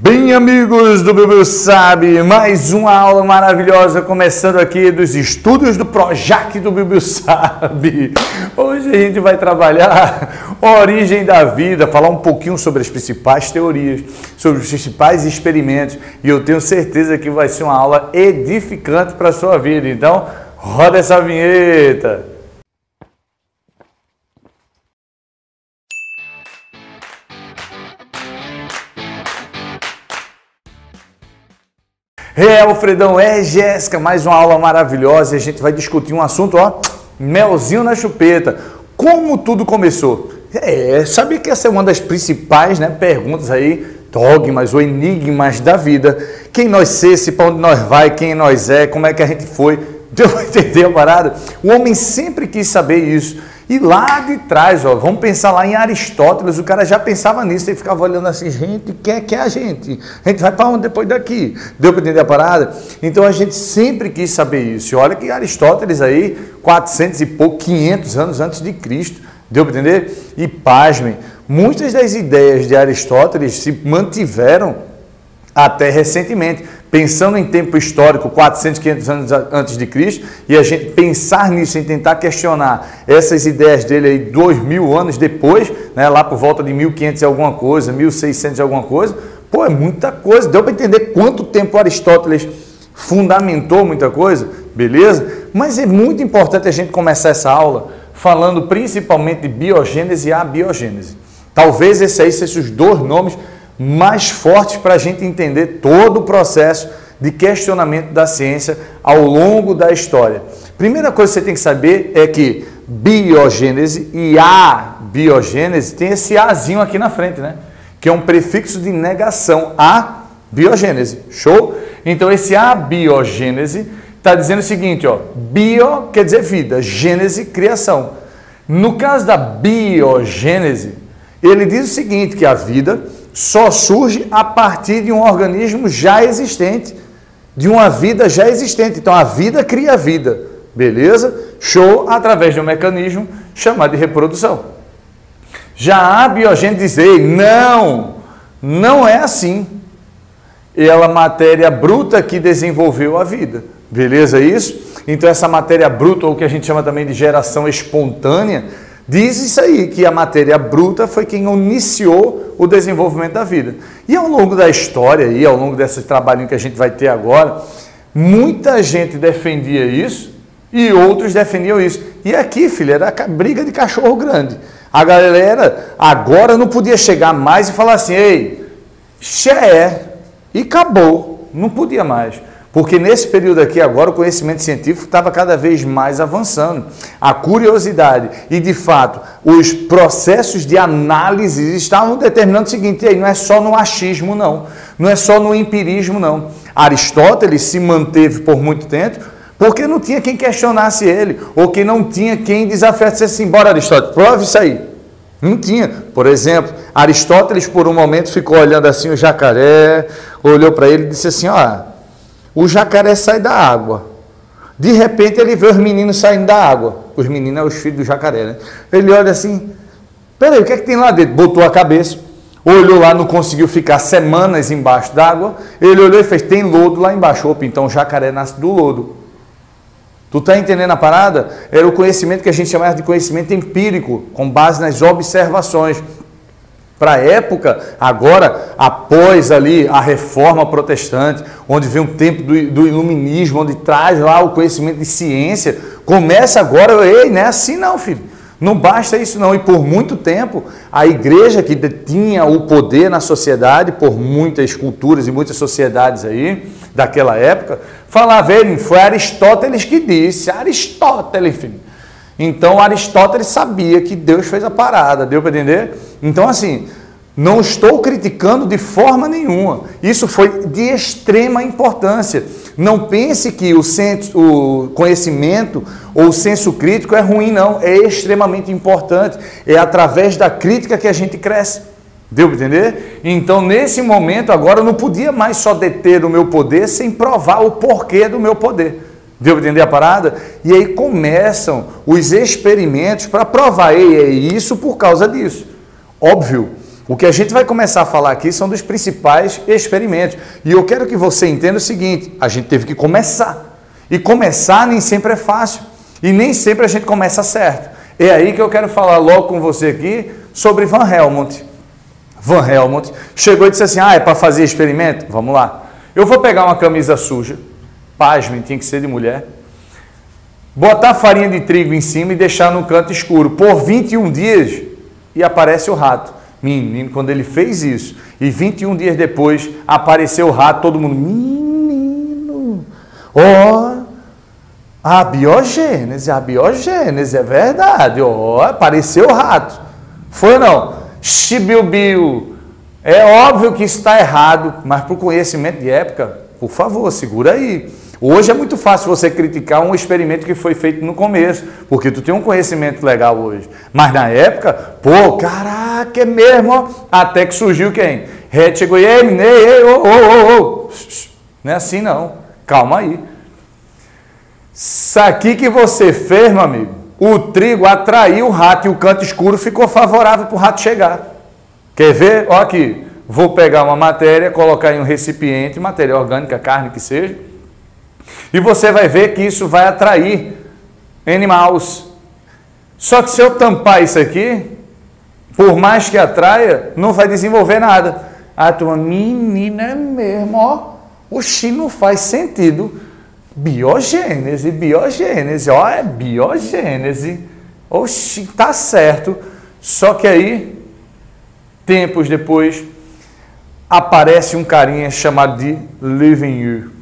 Bem, amigos do Bíblia Sabe, mais uma aula maravilhosa começando aqui dos estudos do Projac do Bíblia Sabe. Hoje a gente vai trabalhar a origem da vida, falar um pouquinho sobre as principais teorias, sobre os principais experimentos e eu tenho certeza que vai ser uma aula edificante para a sua vida. Então, roda essa vinheta. É, Alfredão, é Jéssica, mais uma aula maravilhosa e a gente vai discutir um assunto, ó, melzinho na chupeta. Como tudo começou? É, sabe que essa é uma das principais né, perguntas aí, dogmas ou enigmas da vida. Quem nós ser, para onde nós vai, quem nós é, como é que a gente foi. Deu para entender a parada? O homem sempre quis saber isso. E lá de trás, ó, vamos pensar lá em Aristóteles, o cara já pensava nisso, ele ficava olhando assim, gente, quem é, que é a gente? A gente vai para onde depois daqui? Deu para entender a parada? Então a gente sempre quis saber isso. E olha que Aristóteles aí, 400 e pouco, 500 anos antes de Cristo, deu para entender? E pasmem, muitas das ideias de Aristóteles se mantiveram até recentemente pensando em tempo histórico, 400, 500 anos antes de Cristo, e a gente pensar nisso, em tentar questionar essas ideias dele aí dois mil anos depois, né, lá por volta de 1500 e alguma coisa, 1600 e alguma coisa, pô, é muita coisa. Deu para entender quanto tempo Aristóteles fundamentou muita coisa, beleza? Mas é muito importante a gente começar essa aula falando principalmente de biogênese e abiogênese. Talvez esses aí sejam os dois nomes mais fortes para a gente entender todo o processo de questionamento da ciência ao longo da história. Primeira coisa que você tem que saber é que biogênese e a biogênese tem esse azinho aqui na frente, né? Que é um prefixo de negação a biogênese. Show? Então esse a biogênese está dizendo o seguinte, ó, bio quer dizer vida, gênese criação. No caso da biogênese, ele diz o seguinte que a vida só surge a partir de um organismo já existente, de uma vida já existente. Então a vida cria vida, beleza? Show através de um mecanismo chamado de reprodução. Já a biogênese dizer, não, não é assim. Ela matéria bruta que desenvolveu a vida. Beleza isso? Então essa matéria bruta, ou que a gente chama também de geração espontânea, Diz isso aí, que a matéria bruta foi quem iniciou o desenvolvimento da vida. E ao longo da história, e ao longo desse trabalhinho que a gente vai ter agora, muita gente defendia isso e outros defendiam isso. E aqui, filho, era briga de cachorro grande. A galera agora não podia chegar mais e falar assim, ei, xé, e acabou. Não podia mais. Porque nesse período aqui, agora, o conhecimento científico estava cada vez mais avançando. A curiosidade e, de fato, os processos de análise estavam determinando o seguinte: aí, não é só no achismo, não. Não é só no empirismo, não. Aristóteles se manteve por muito tempo porque não tinha quem questionasse ele, ou que não tinha quem desafiasse assim: bora, Aristóteles, prove isso aí. Não tinha. Por exemplo, Aristóteles, por um momento, ficou olhando assim o jacaré, olhou para ele e disse assim: ó o jacaré sai da água. De repente ele vê os meninos saindo da água. Os meninos são os filhos do jacaré, né? Ele olha assim: peraí, o que é que tem lá dentro? Botou a cabeça, olhou lá, não conseguiu ficar semanas embaixo d'água. Ele olhou e fez: tem lodo lá embaixo. Opa, então o jacaré nasce do lodo. Tu tá entendendo a parada? Era o conhecimento que a gente chamava de conhecimento empírico, com base nas observações para a época, agora, após ali a reforma protestante, onde vem o tempo do, do, iluminismo, onde traz lá o conhecimento de ciência, começa agora, ei, não é assim não, filho. Não basta isso não. E por muito tempo, a igreja que tinha o poder na sociedade, por muitas culturas e muitas sociedades aí, daquela época, falava, ele, foi Aristóteles que disse, Aristóteles, filho. Então Aristóteles sabia que Deus fez a parada, deu para entender? Então, assim, não estou criticando de forma nenhuma. Isso foi de extrema importância. Não pense que o, senso, o conhecimento ou o senso crítico é ruim, não. É extremamente importante. É através da crítica que a gente cresce. Deu para entender? Então, nesse momento, agora eu não podia mais só deter o meu poder sem provar o porquê do meu poder. Deu para entender a parada? E aí começam os experimentos para provar, ei, é isso por causa disso. Óbvio O que a gente vai começar a falar aqui são dos principais experimentos. E eu quero que você entenda o seguinte: a gente teve que começar. E começar nem sempre é fácil. E nem sempre a gente começa certo. É aí que eu quero falar logo com você aqui sobre Van Helmont. Van Helmont chegou e disse assim: Ah, é para fazer experimento? Vamos lá. Eu vou pegar uma camisa suja, pasmem, tinha que ser de mulher, botar farinha de trigo em cima e deixar no canto escuro por 21 dias e aparece o rato. Menino, quando ele fez isso, e 21 dias depois apareceu o rato, todo mundo, menino, ó, oh, a biogênese, a biogênese, é verdade, ó, oh, apareceu o rato. Foi ou não? Chibiubiu. É óbvio que está errado, mas para o conhecimento de época, por favor, segura aí. Hoje é muito fácil você criticar um experimento que foi feito no começo, porque tu tem um conhecimento legal hoje. Mas na época, pô, caraca, é mesmo, até que surgiu quem? Red chegou e, ei, ei, ô, ô, ô, ô. Não é assim não, calma aí. Isso aqui que você fez, meu amigo, o trigo atraiu o rato e o canto escuro ficou favorável para o rato chegar. Quer ver? Olha aqui, vou pegar uma matéria, colocar em um recipiente, matéria orgânica, carne que seja, e você vai ver que isso vai atrair animais. Só que se eu tampar isso aqui, por mais que atraia, não vai desenvolver nada. A tua menina mesmo, ó. Oxi, não faz sentido. Biogênese, biogênese, ó, é biogênese. Oxi, tá certo. Só que aí, tempos depois, aparece um carinha chamado de Levenheur.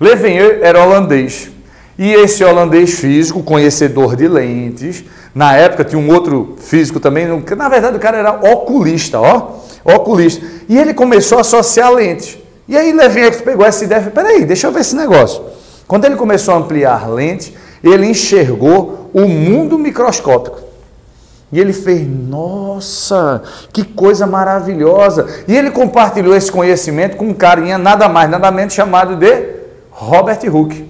Levenheur era holandês. E esse holandês físico, conhecedor de lentes, na época tinha um outro físico também, na verdade o cara era oculista, ó, oculista. E ele começou a associar lentes. E aí Levenheur pegou essa ideia e falou, peraí, deixa eu ver esse negócio. Quando ele começou a ampliar lentes, ele enxergou o mundo microscópico. E ele fez, nossa, que coisa maravilhosa. E ele compartilhou esse conhecimento com um carinha nada mais, nada menos chamado de Robert Hooke,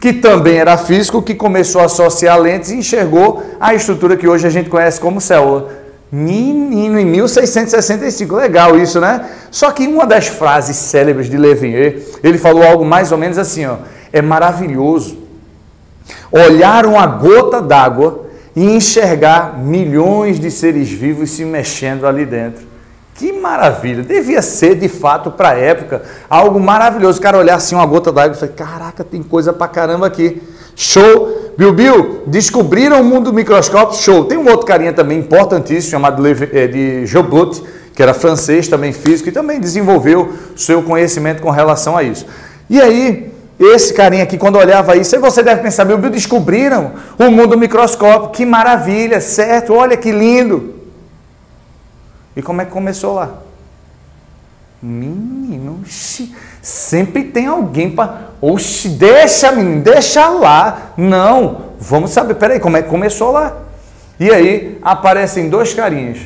que também era físico, que começou a associar lentes e enxergou a estrutura que hoje a gente conhece como célula. Menino, em 1665, legal isso, né? Só que uma das frases célebres de Leverrier, ele falou algo mais ou menos assim, ó, é maravilhoso olhar uma gota d'água e enxergar milhões de seres vivos se mexendo ali dentro. Que maravilha! Devia ser, de fato, para a época, algo maravilhoso. O cara olhar assim uma gota d'água e falar: caraca, tem coisa para caramba aqui. Show! Bill Bill, descobriram o mundo do microscópio? Show! Tem um outro carinha também importantíssimo, chamado eh, de Jobut, que era francês, também físico, e também desenvolveu seu conhecimento com relação a isso. E aí, esse carinha aqui, quando olhava isso, aí você deve pensar, Bill Bill, descobriram o mundo do microscópio, que maravilha, certo? Olha que lindo! E como é que começou lá? Menino, oxi, sempre tem alguém para. Oxi, deixa, menino, deixa lá. Não, vamos saber, peraí, como é que começou lá? E aí aparecem dois carinhas,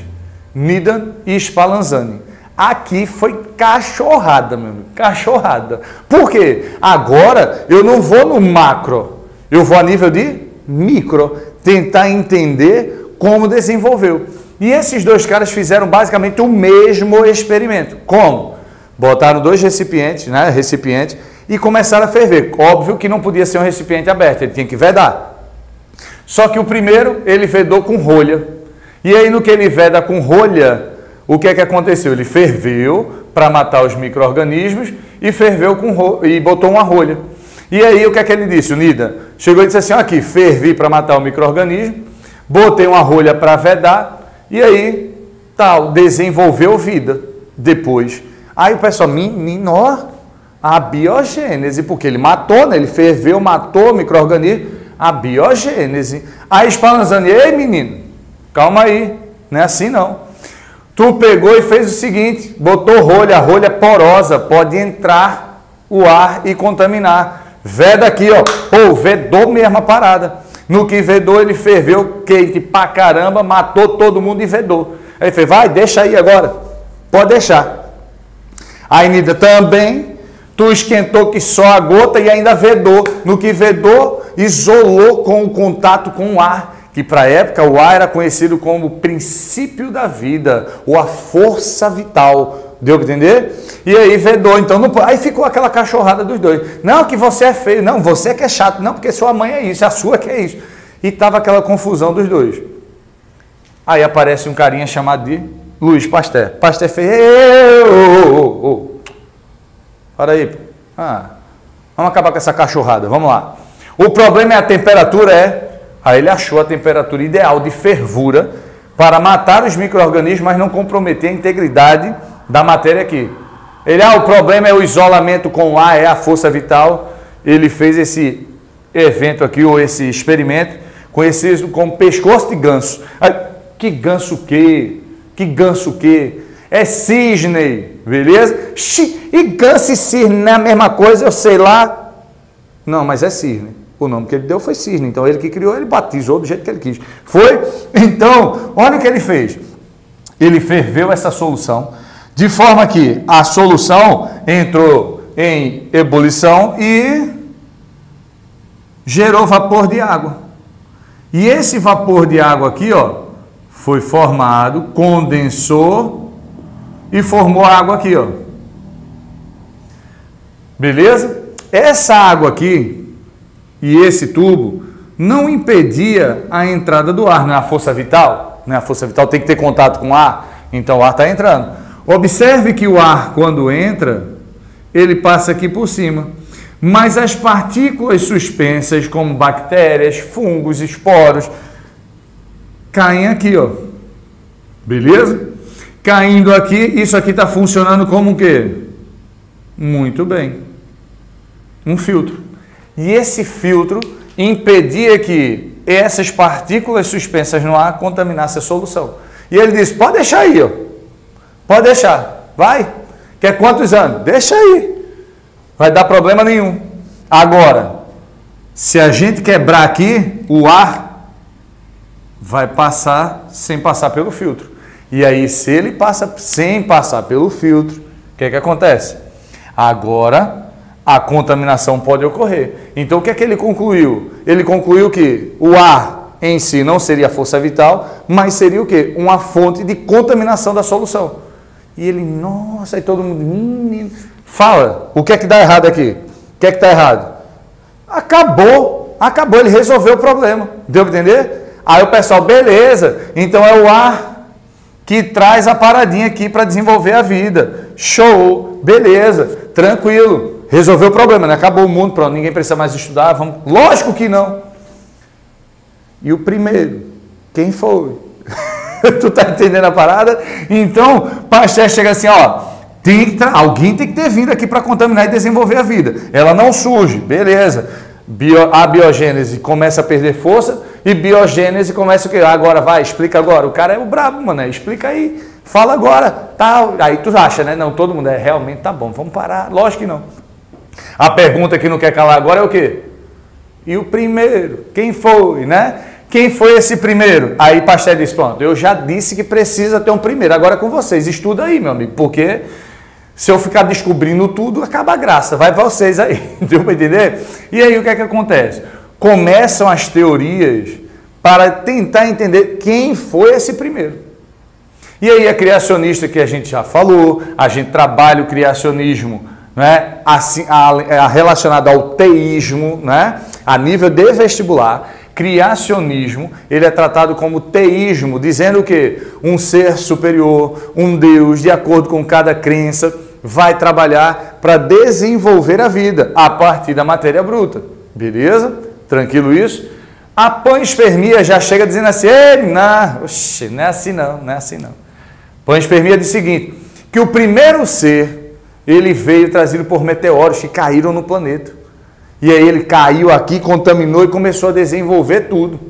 Nidan e Spallanzani. Aqui foi cachorrada, meu amigo, cachorrada. Por quê? Agora eu não vou no macro, eu vou a nível de micro, tentar entender como desenvolveu. E esses dois caras fizeram basicamente o mesmo experimento. Como? Botaram dois recipientes, né, recipiente, e começaram a ferver. Óbvio que não podia ser um recipiente aberto, ele tinha que vedar. Só que o primeiro, ele vedou com rolha. E aí no que ele veda com rolha, o que é que aconteceu? Ele ferveu para matar os micro-organismos e ferveu com e botou uma rolha. E aí o que é que ele disse? O Nida chegou e disse assim, aqui, fervi para matar o micro-organismo, botei uma rolha para vedar, e aí, tal, desenvolveu vida depois. Aí o pessoal, menor, a biogênese, porque ele matou, né? ele ferveu, matou o microorganismo, a biogênese. Aí Spallanzani, ei menino, calma aí, não é assim não. Tu pegou e fez o seguinte, botou rolha, rolha é porosa, pode entrar o ar e contaminar. Veda aqui, ó, ou vedou mesmo a parada. No que vedou, ele ferveu quente pra caramba, matou todo mundo e vedou. Aí ele fez, vai, deixa aí agora. Pode deixar. Aí Nida também, tu esquentou que só a gota e ainda vedou. No que vedou, isolou com o contato com o ar, que para a época o ar era conhecido como princípio da vida, ou a força vital. Deu para entender? E aí vedou, então não, aí ficou aquela cachorrada dos dois. Não, que você é feio, não, você que é chato, não, porque sua mãe é isso, a sua que é isso. E tava aquela confusão dos dois. Aí aparece um carinha chamado de Luiz Pasteur. Pasteur fez, para aí. Ah, vamos acabar com essa cachorrada, vamos lá. O problema é a temperatura, é Aí ele achou a temperatura ideal de fervura para matar os micro-organismos, mas não comprometer a integridade da matéria aqui. Ele, ah, o problema é o isolamento com ar, é a força vital. Ele fez esse evento aqui, ou esse experimento, conhecido como pescoço de ganso. Aí, que ganso o quê? Que ganso o quê? É cisne, beleza? E ganso e cisne não é a mesma coisa, eu sei lá. Não, mas é cisne. O nome que ele deu foi cisne. Então ele que criou, ele batizou do jeito que ele quis. Foi? Então, olha o que ele fez. Ele ferveu essa solução de forma que a solução entrou em ebulição e gerou vapor de água. E esse vapor de água aqui, ó, foi formado, condensou e formou água aqui, ó. Beleza? Essa água aqui, e esse tubo não impedia a entrada do ar, não é a força vital? Né? A força vital tem que ter contato com o ar, então o ar está entrando. Observe que o ar, quando entra, ele passa aqui por cima. Mas as partículas suspensas, como bactérias, fungos, esporos, caem aqui, ó. Beleza? Caindo aqui, isso aqui está funcionando como o quê? Muito bem. Um filtro. E esse filtro impedia que essas partículas suspensas no ar contaminassem a solução. E ele disse: pode deixar aí, ó. Pode deixar, vai. Quer quantos anos? Deixa aí. Vai dar problema nenhum. Agora, se a gente quebrar aqui, o ar vai passar sem passar pelo filtro. E aí, se ele passa sem passar pelo filtro, o que, que acontece? Agora a contaminação pode ocorrer. Então o que é que ele concluiu? Ele concluiu que o ar em si não seria força vital, mas seria o quê? Uma fonte de contaminação da solução. E ele, nossa, aí todo mundo, menino, fala, o que é que dá errado aqui? O que é que está errado? Acabou, acabou, ele resolveu o problema. Deu para entender? Aí o pessoal, beleza, então é o ar que traz a paradinha aqui para desenvolver a vida. Show, beleza, tranquilo. Resolveu o problema, né? Acabou o mundo, pronto, ninguém precisa mais estudar. Vamos... Lógico que não. E o primeiro, quem foi? tu tá entendendo a parada? Então, Pasteur chega assim, ó, tem que alguém tem que ter vindo aqui para contaminar e desenvolver a vida. Ela não surge, beleza. Bio, a biogênese começa a perder força e biogênese começa o quê? Agora vai, explica agora. O cara é o brabo, mano, né? explica aí, fala agora, tal. Aí tu acha, né? Não, todo mundo é realmente tá bom, vamos parar. Lógico que não. A pergunta que não quer calar agora é o quê? E o primeiro? Quem foi, né? Quem foi esse primeiro? Aí Pasteur diz, pronto, eu já disse que precisa ter um primeiro. Agora é com vocês, estuda aí, meu amigo, porque se eu ficar descobrindo tudo, acaba a graça. Vai vocês aí, deu para entender? E aí o que é que acontece? Começam as teorias para tentar entender quem foi esse primeiro. E aí a criacionista que a gente já falou, a gente trabalha o criacionismo né, assim, a, a relacionado ao teísmo, né, a nível de vestibular, criacionismo, ele é tratado como teísmo, dizendo que um ser superior, um Deus, de acordo com cada crença, vai trabalhar para desenvolver a vida a partir da matéria bruta. Beleza? Tranquilo isso? A panspermia já chega dizendo assim: não, oxe, não é assim não, não é assim não. Panspermia diz o seguinte: que o primeiro ser ele veio trazido por meteoros que caíram no planeta. E aí ele caiu aqui, contaminou e começou a desenvolver tudo.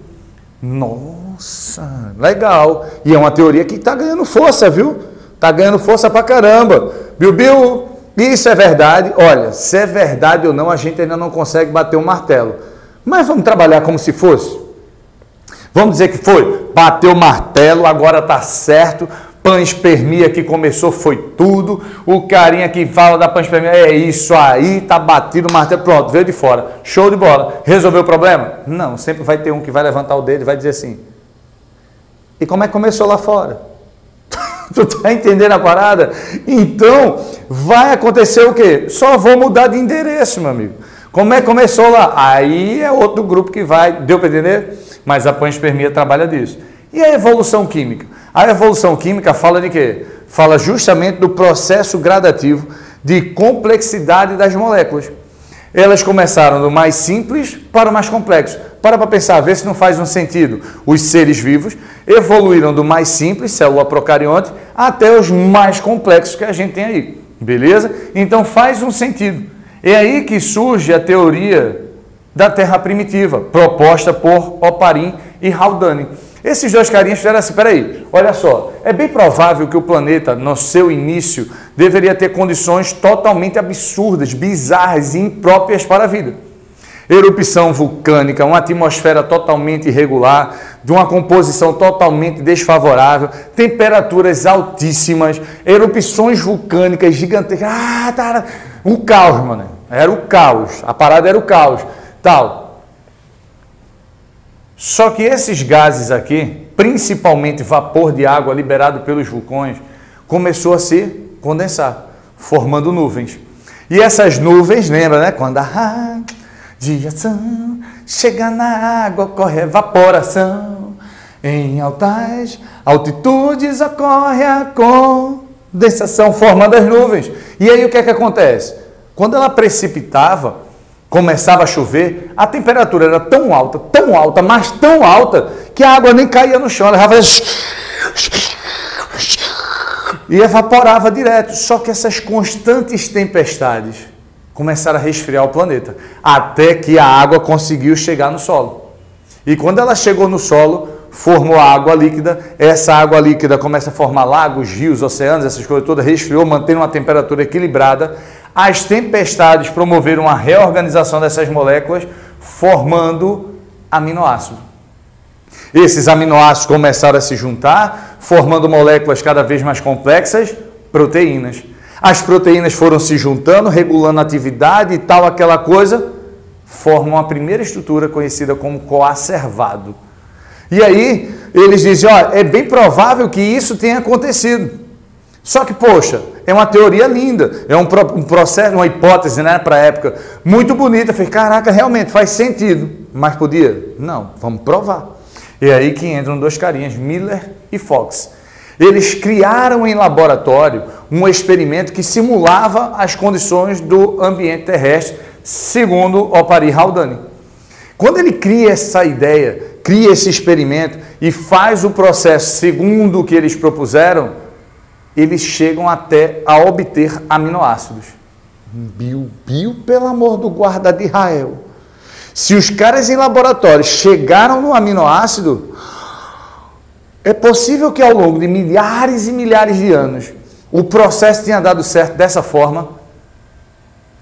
Nossa, legal. E é uma teoria que está ganhando força, viu? Está ganhando força pra caramba. Bill isso é verdade. Olha, se é verdade ou não, a gente ainda não consegue bater um martelo. Mas vamos trabalhar como se fosse. Vamos dizer que foi. Bateu o martelo, agora está certo panspermia que começou foi tudo. O carinha que fala da panspermia é isso aí, tá batido, martelo, pronto, veio de fora. Show de bola. Resolveu o problema? Não, sempre vai ter um que vai levantar o dedo e vai dizer assim: E como é que começou lá fora? tu tá entendendo a parada? Então, vai acontecer o quê? Só vou mudar de endereço, meu amigo. Como é que começou lá? Aí é outro grupo que vai, deu para entender? Mas a panspermia trabalha disso. E a evolução química? A evolução química fala de quê? Fala justamente do processo gradativo de complexidade das moléculas. Elas começaram do mais simples para o mais complexo. Para para pensar, ver se não faz um sentido. Os seres vivos evoluíram do mais simples, célula procarionte, até os mais complexos que a gente tem aí. Beleza? Então faz um sentido. É aí que surge a teoria da Terra primitiva, proposta por Oparin e Haldane. Esses dois carinhas fizeram assim, peraí, olha só, é bem provável que o planeta, no seu início, deveria ter condições totalmente absurdas, bizarras e impróprias para a vida. Erupção vulcânica, uma atmosfera totalmente irregular, de uma composição totalmente desfavorável, temperaturas altíssimas, erupções vulcânicas gigantescas. Ah, tá, o caos, mano. Era o caos. A parada era o caos. Tal. Só que esses gases aqui, principalmente vapor de água liberado pelos vulcões, começou a se condensar, formando nuvens. E essas nuvens, lembra, né? Quando a radiação chega na água, ocorre evaporação. Em altas altitudes ocorre a condensação, formando as nuvens. E aí o que é que acontece? Quando ela precipitava, começava a chover, a temperatura era tão alta, tão alta, mas tão alta, que a água nem caía no chão, ela já fazia... e evaporava direto. Só que essas constantes tempestades começaram a resfriar o planeta, até que a água conseguiu chegar no solo. E quando ela chegou no solo, formou água líquida, essa água líquida começa a formar lagos, rios, oceanos, essas coisas todas, resfriou, mantendo uma temperatura equilibrada, as tempestades promoveram a reorganização dessas moléculas, formando aminoácidos. Esses aminoácidos começaram a se juntar, formando moléculas cada vez mais complexas, proteínas. As proteínas foram se juntando, regulando a atividade e tal, aquela coisa, formam a primeira estrutura conhecida como coacervado. E aí, eles dizem: ó, é bem provável que isso tenha acontecido. Só que, poxa, é uma teoria linda, é um, um processo, uma hipótese, né, para a época, muito bonita. Eu falei, caraca, realmente faz sentido, mas podia? Não, vamos provar. É aí que entram dois carinhas, Miller e Fox. Eles criaram em laboratório um experimento que simulava as condições do ambiente terrestre, segundo Opari Haldane. Quando ele cria essa ideia, cria esse experimento e faz o processo segundo o que eles propuseram, eles chegam até a obter aminoácidos. Bill, Bill, pelo amor do guarda de Israel. Se os caras em laboratório chegaram no aminoácido, é possível que ao longo de milhares e milhares de anos o processo tenha dado certo dessa forma.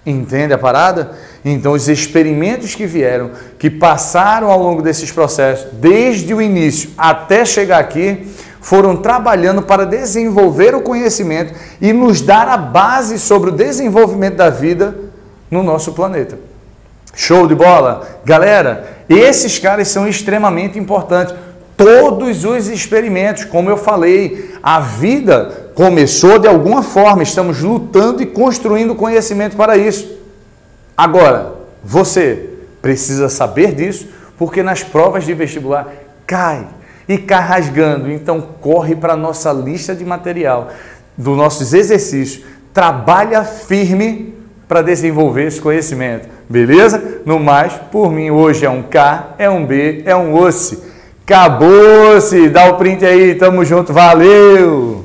Entende a parada? Então, os experimentos que vieram, que passaram ao longo desses processos, desde o início até chegar aqui, foram trabalhando para desenvolver o conhecimento e nos dar a base sobre o desenvolvimento da vida no nosso planeta. Show de bola? Galera, esses caras são extremamente importantes. Todos os experimentos, como eu falei, a vida começou de alguma forma, estamos lutando e construindo conhecimento para isso. Agora, você precisa saber disso, porque nas provas de vestibular cai e cai rasgando. Então corre para a nossa lista de material dos nossos exercícios. Trabalha firme para desenvolver esse conhecimento. Beleza? No mais, por mim hoje é um K, é um B, é um osse. Acabou-se! Dá o print aí, tamo junto, valeu!